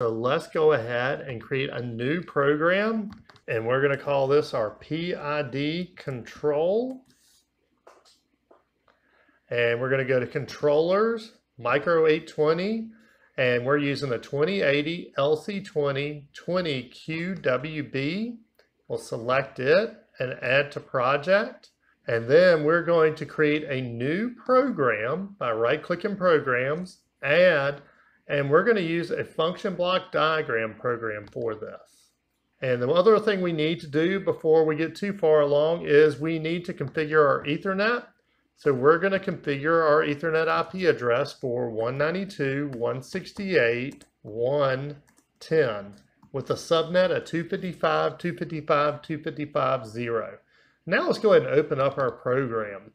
So let's go ahead and create a new program and we're going to call this our PID control. And we're going to go to controllers, micro 820, and we're using the 2080 LC20 20QWB. We'll select it and add to project. And then we're going to create a new program by right-clicking programs, add, and we're going to use a function block diagram program for this. And the other thing we need to do before we get too far along is we need to configure our Ethernet. So we're going to configure our Ethernet IP address for 192.168.110 with a subnet at 255, 255, 255, 0. Now let's go ahead and open up our program.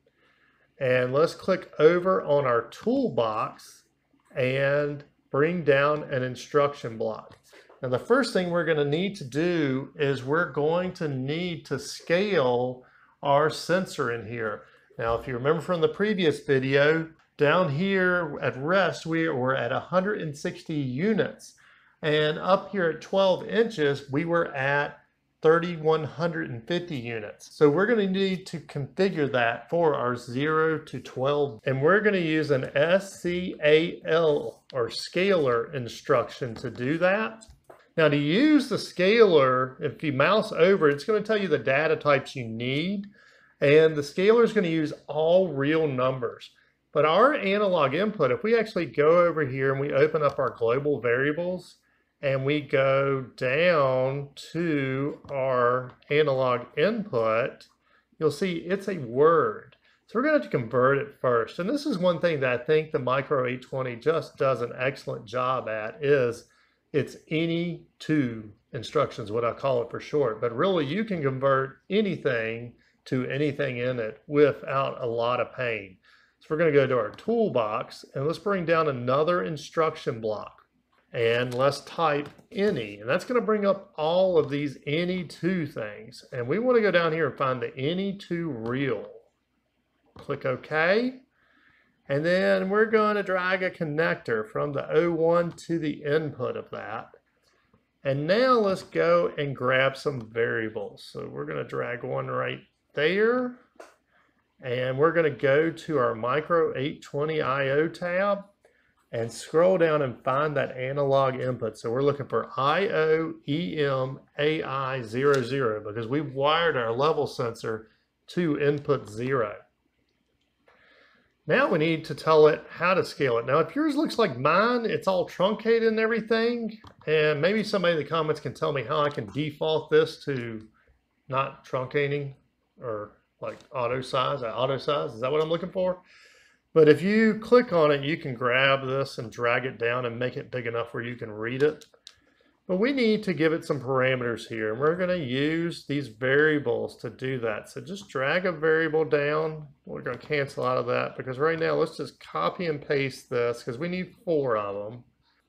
And let's click over on our toolbox and bring down an instruction block. Now the first thing we're going to need to do is we're going to need to scale our sensor in here. Now, if you remember from the previous video, down here at rest, we were at 160 units. And up here at 12 inches, we were at 3,150 units. So we're going to need to configure that for our 0 to 12. And we're going to use an SCAL or scalar instruction to do that. Now to use the scalar, if you mouse over, it's going to tell you the data types you need. And the scalar is going to use all real numbers. But our analog input, if we actually go over here and we open up our global variables and we go down to our analog input, you'll see it's a word. So we're going to have to convert it first. And this is one thing that I think the Micro 820 just does an excellent job at is it's any to instructions, what I call it for short. But really, you can convert anything to anything in it without a lot of pain. So we're going to go to our toolbox and let's bring down another instruction block and let's type any. And that's going to bring up all of these any two things. And we want to go down here and find the any two real. Click OK. And then we're going to drag a connector from the O1 to the input of that. And now let's go and grab some variables. So we're going to drag one right there. And we're going to go to our Micro 820 IO tab and scroll down and find that analog input. So we're looking for IOEMAI00 because we've wired our level sensor to input 0. Now we need to tell it how to scale it. Now, if yours looks like mine, it's all truncated and everything, and maybe somebody in the comments can tell me how I can default this to not truncating or like auto size, auto size, is that what I'm looking for? But if you click on it, you can grab this and drag it down and make it big enough where you can read it. But we need to give it some parameters here, and we're going to use these variables to do that. So just drag a variable down. We're going to cancel out of that because right now let's just copy and paste this because we need four of them.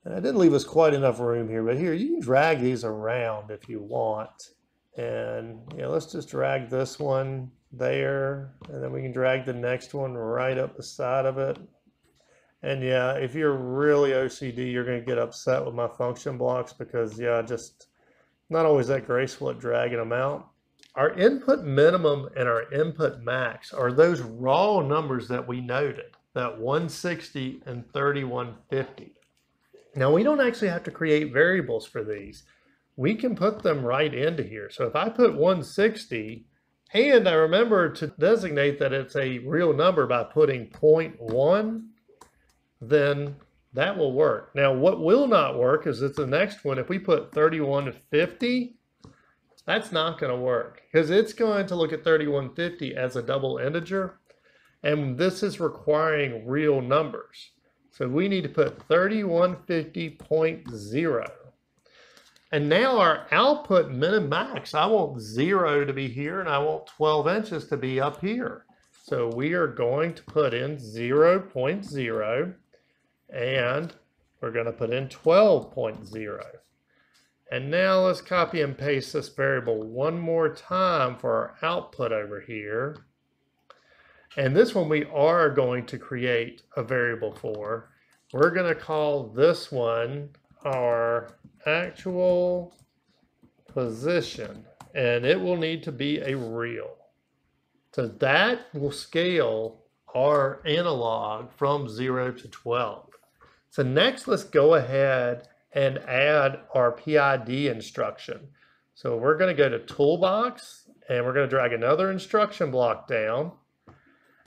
And I didn't leave us quite enough room here, but here you can drag these around if you want. And know, let's just drag this one there, and then we can drag the next one right up the side of it. And yeah, if you're really OCD, you're going to get upset with my function blocks because yeah, just not always that graceful at dragging them out. Our input minimum and our input max are those raw numbers that we noted, that 160 and 3150. Now we don't actually have to create variables for these we can put them right into here. So if I put 160, and I remember to designate that it's a real number by putting 0.1, then that will work. Now, what will not work is it's the next one. If we put 31 to 50, that's not going to work because it's going to look at 3150 as a double integer. And this is requiring real numbers. So we need to put 3150.0. And now our output min and max, I want zero to be here and I want 12 inches to be up here. So we are going to put in 0, 0.0 and we're going to put in 12.0. And now let's copy and paste this variable one more time for our output over here. And this one we are going to create a variable for. We're going to call this one our actual position and it will need to be a real. So that will scale our analog from 0 to 12. So next, let's go ahead and add our PID instruction. So we're going to go to Toolbox, and we're going to drag another instruction block down.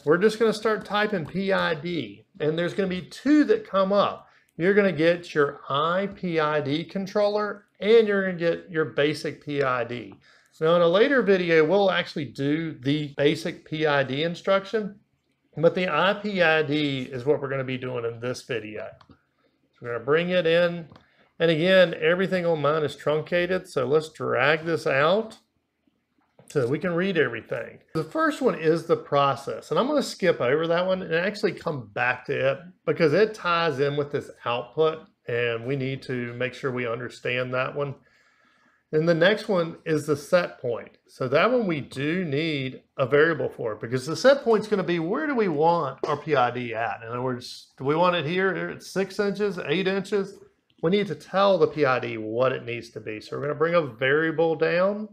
We're just going to start typing PID, and there's going to be two that come up. You're going to get your iPID controller, and you're going to get your basic PID. Now in a later video, we'll actually do the basic PID instruction, but the iPID is what we're going to be doing in this video. So we're going to bring it in. And again, everything on mine is truncated. So let's drag this out so we can read everything. The first one is the process. And I'm going to skip over that one and actually come back to it because it ties in with this output. And we need to make sure we understand that one. And the next one is the set point. So that one we do need a variable for because the set point is going to be where do we want our PID at? In other words, do we want it here at six inches, eight inches? We need to tell the PID what it needs to be. So we're going to bring a variable down.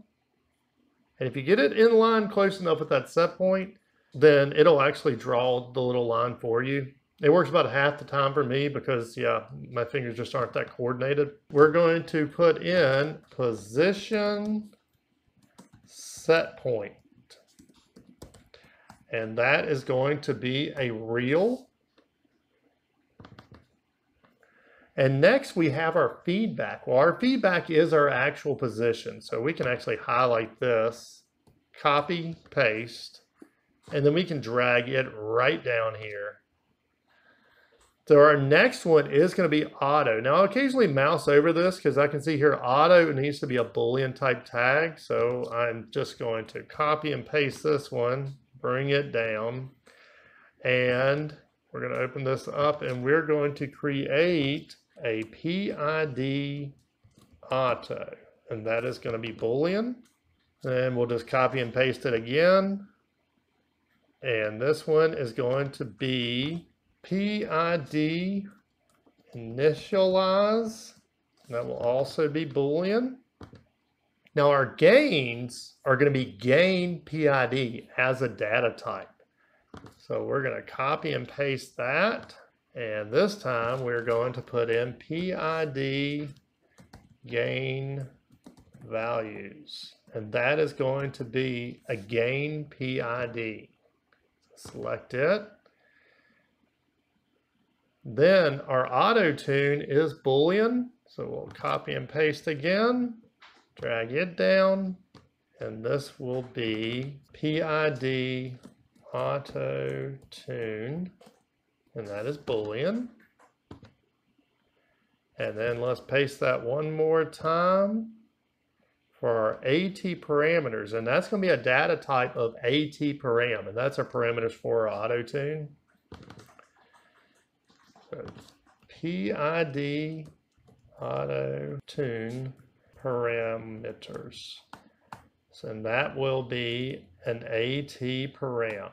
And if you get it in line close enough at that set point, then it'll actually draw the little line for you. It works about half the time for me because, yeah, my fingers just aren't that coordinated. We're going to put in position set point. And that is going to be a real. And next we have our feedback. Well, our feedback is our actual position. So we can actually highlight this, copy, paste, and then we can drag it right down here so our next one is going to be auto. Now I'll occasionally mouse over this because I can see here auto needs to be a boolean type tag. So I'm just going to copy and paste this one, bring it down, and we're going to open this up and we're going to create a PID auto. And that is going to be boolean. And we'll just copy and paste it again. And this one is going to be PID initialize. That will also be Boolean. Now our gains are going to be gain PID as a data type. So we're going to copy and paste that. And this time we're going to put in PID gain values. And that is going to be a gain PID. Select it. Then our auto tune is Boolean. So we'll copy and paste again, drag it down, and this will be PID auto tune, and that is Boolean. And then let's paste that one more time for our AT parameters. And that's going to be a data type of AT param. And that's our parameters for our auto tune. So PID auto tune parameters. So that will be an AT param.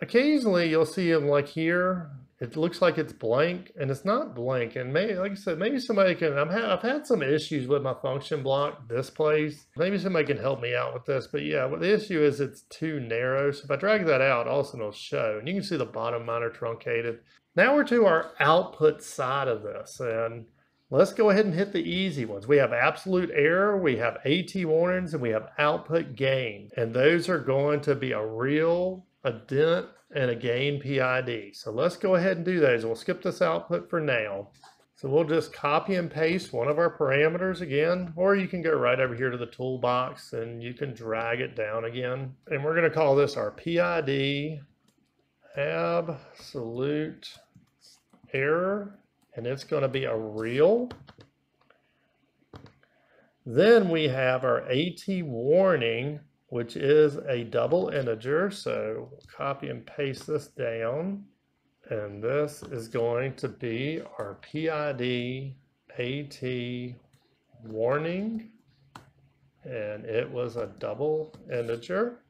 Occasionally you'll see them like here, it looks like it's blank and it's not blank. And maybe, like I said, maybe somebody can, I'm ha I've had some issues with my function block displays. Maybe somebody can help me out with this. But yeah, what the issue is it's too narrow. So if I drag that out, also it'll show. And you can see the bottom miner truncated. Now we're to our output side of this. And let's go ahead and hit the easy ones. We have absolute error, we have AT warnings, and we have output gain. And those are going to be a real, a DINT, and a gain PID. So let's go ahead and do those. We'll skip this output for now. So we'll just copy and paste one of our parameters again, or you can go right over here to the toolbox and you can drag it down again. And we're gonna call this our PID absolute error, and it's gonna be a real. Then we have our AT warning, which is a double integer. So we'll copy and paste this down. And this is going to be our PID AT warning. And it was a double integer.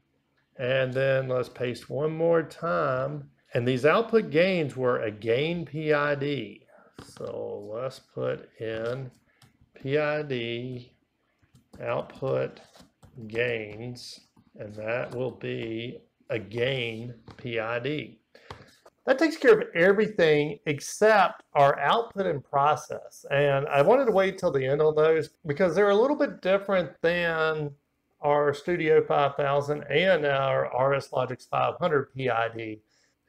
And then let's paste one more time. And these output gains were a gain PID. So let's put in PID output gains, and that will be a gain PID. That takes care of everything except our output and process. And I wanted to wait till the end on those because they're a little bit different than our Studio 5000 and our RS Logix 500 PID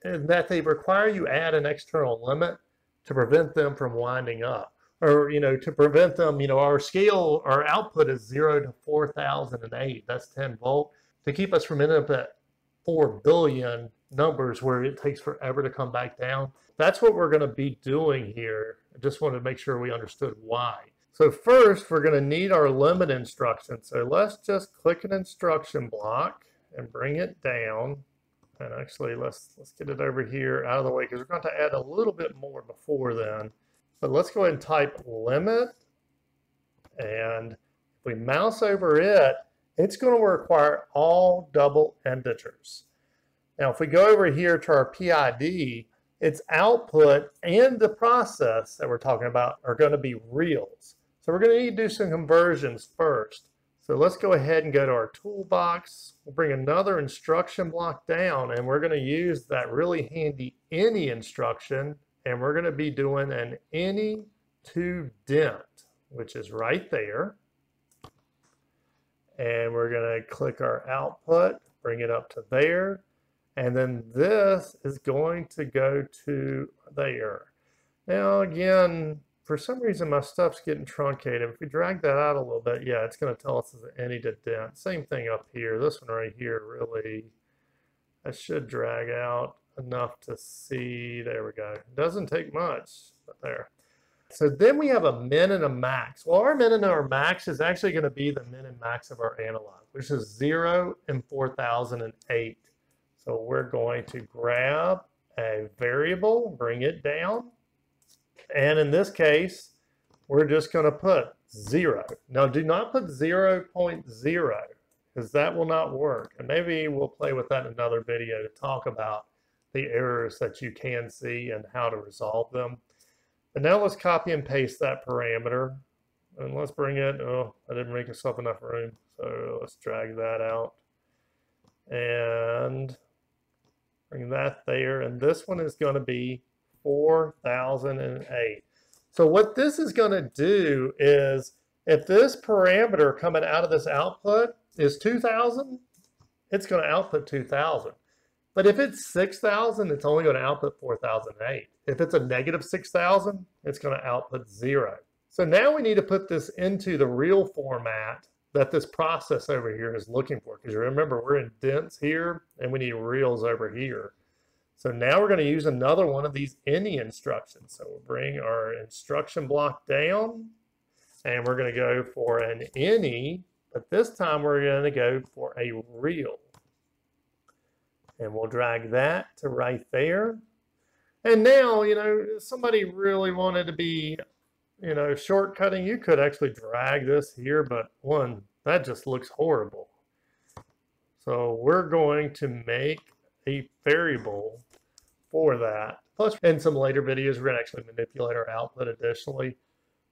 in that they require you add an external limit to prevent them from winding up or you know to prevent them you know our scale our output is 0 to 4008 that's 10 volt. To keep us from ending up at 4 billion numbers where it takes forever to come back down. That's what we're going to be doing here. I just wanted to make sure we understood why. So first we're going to need our limit instruction. So let's just click an instruction block and bring it down. And actually let's let's get it over here out of the way because we're going to add a little bit more before then but let's go ahead and type limit. And if we mouse over it, it's going to require all double integers. Now, if we go over here to our PID, its output and the process that we're talking about are going to be reals. So we're going to need to do some conversions first. So let's go ahead and go to our toolbox. We'll bring another instruction block down and we're going to use that really handy any instruction and we're going to be doing an any to DINT, which is right there. And we're going to click our output, bring it up to there. And then this is going to go to there. Now, again, for some reason, my stuff's getting truncated. If we drag that out a little bit, yeah, it's going to tell us it's any to DINT. Same thing up here. This one right here really, I should drag out enough to see. There we go. Doesn't take much, but there. So then we have a min and a max. Well, our min and our max is actually going to be the min and max of our analog, which is 0 and 4008. So we're going to grab a variable, bring it down, and in this case, we're just going to put 0. Now, do not put 0, 0.0 because that will not work. And maybe we'll play with that in another video to talk about the errors that you can see and how to resolve them. And now let's copy and paste that parameter. And let's bring it, oh, I didn't make myself enough room. So let's drag that out. And bring that there. And this one is going to be 4008. So what this is going to do is if this parameter coming out of this output is 2000, it's going to output 2000. But if it's 6,000, it's only going to output 4,008. If it's a negative 6,000, it's going to output zero. So now we need to put this into the real format that this process over here is looking for. Because remember, we're in DINTs here, and we need reals over here. So now we're going to use another one of these any instructions. So we'll bring our instruction block down, and we're going to go for an any, but this time we're going to go for a real. And we'll drag that to right there. And now, you know, somebody really wanted to be, you know, shortcutting, you could actually drag this here, but one, that just looks horrible. So we're going to make a variable for that. Plus, in some later videos, we're going to actually manipulate our output additionally.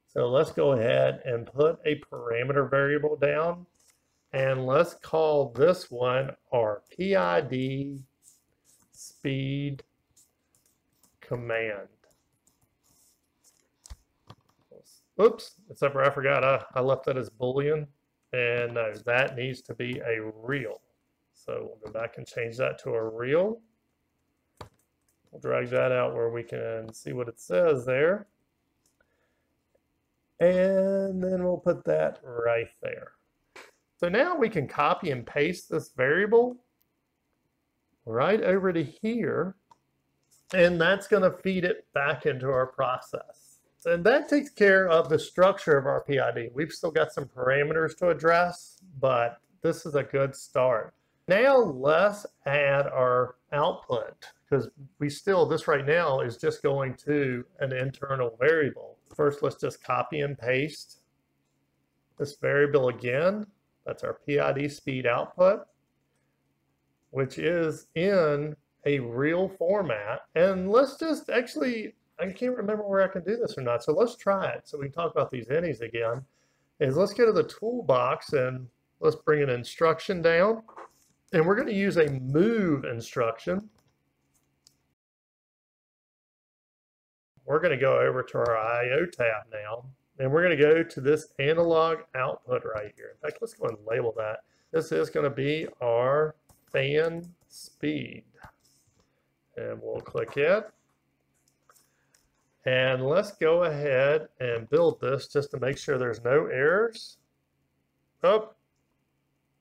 So let's go ahead and put a parameter variable down. And let's call this one our PID speed command. Oops, except for I forgot I, I left that as Boolean. And no, that needs to be a real. So we'll go back and change that to a real. We'll drag that out where we can see what it says there. And then we'll put that right there. So now we can copy and paste this variable right over to here, and that's going to feed it back into our process. And that takes care of the structure of our PID. We've still got some parameters to address, but this is a good start. Now let's add our output because we still, this right now is just going to an internal variable. First, let's just copy and paste this variable again. That's our PID speed output, which is in a real format. And let's just actually I can't remember where I can do this or not. So let's try it. So we can talk about these innies again. Is let's go to the toolbox and let's bring an instruction down. And we're going to use a move instruction. We're going to go over to our I.O. tab now. And we're going to go to this analog output right here. In fact, let's go and label that. This is going to be our fan speed. And we'll click it. And let's go ahead and build this just to make sure there's no errors. Oh,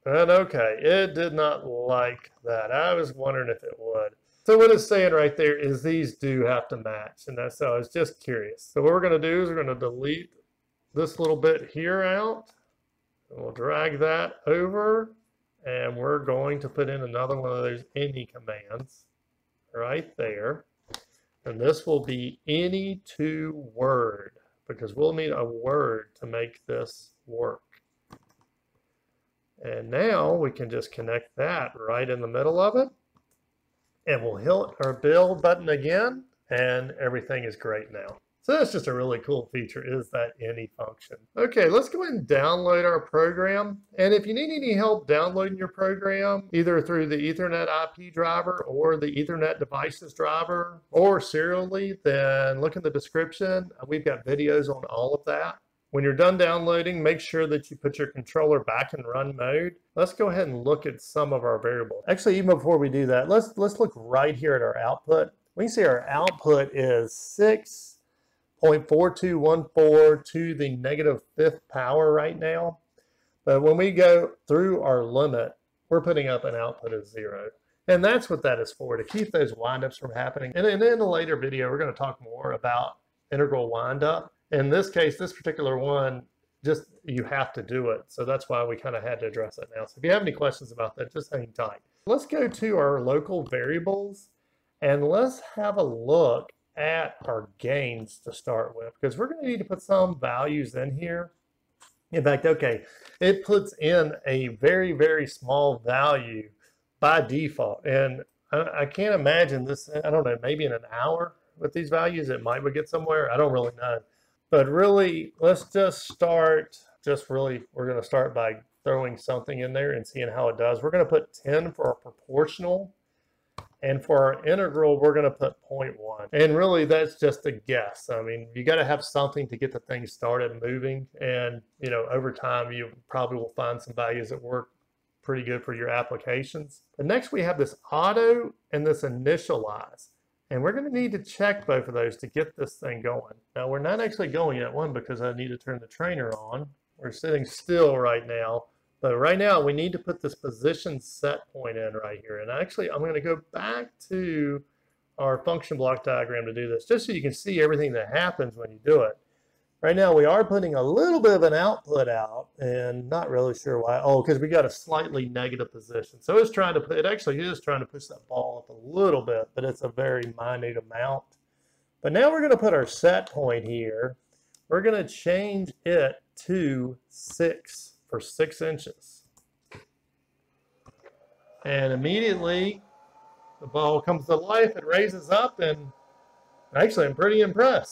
and okay, it did not like that. I was wondering if it would. So what it's saying right there is these do have to match. And that's so I was just curious. So what we're going to do is we're going to delete this little bit here out. We'll drag that over. And we're going to put in another one of those any commands right there. And this will be any two word because we'll need a word to make this work. And now we can just connect that right in the middle of it. And we'll hit our build button again and everything is great now. So that's just a really cool feature is that any function. Okay, let's go ahead and download our program. And if you need any help downloading your program, either through the Ethernet IP driver or the Ethernet devices driver or serially, then look in the description. We've got videos on all of that. When you're done downloading, make sure that you put your controller back in run mode. Let's go ahead and look at some of our variables. Actually, even before we do that, let's, let's look right here at our output. We can see our output is 6 0.4214 to the negative fifth power right now. But when we go through our limit, we're putting up an output of zero. And that's what that is for, to keep those windups from happening. And then in a later video, we're going to talk more about integral windup. In this case, this particular one, just you have to do it. So that's why we kind of had to address it now. So if you have any questions about that, just hang tight. Let's go to our local variables and let's have a look at our gains to start with because we're going to need to put some values in here. In fact, okay, it puts in a very, very small value by default. And I, I can't imagine this, I don't know, maybe in an hour with these values, it might get somewhere. I don't really know. But really, let's just start, just really, we're going to start by throwing something in there and seeing how it does. We're going to put 10 for a proportional and for our integral, we're going to put 0.1. And really, that's just a guess. I mean, you got to have something to get the thing started moving. And, you know, over time, you probably will find some values that work pretty good for your applications. Next, we have this auto and this initialize. And we're going to need to check both of those to get this thing going. Now, we're not actually going yet, one, because I need to turn the trainer on. We're sitting still right now. But right now we need to put this position set point in right here. And actually I'm going to go back to our function block diagram to do this, just so you can see everything that happens when you do it. Right now we are putting a little bit of an output out and not really sure why. Oh, because we got a slightly negative position. So it's trying to put, it actually is trying to push that ball up a little bit, but it's a very minute amount. But now we're going to put our set point here. We're going to change it to 6 for six inches. And immediately the ball comes to life, it raises up, and actually I'm pretty impressed.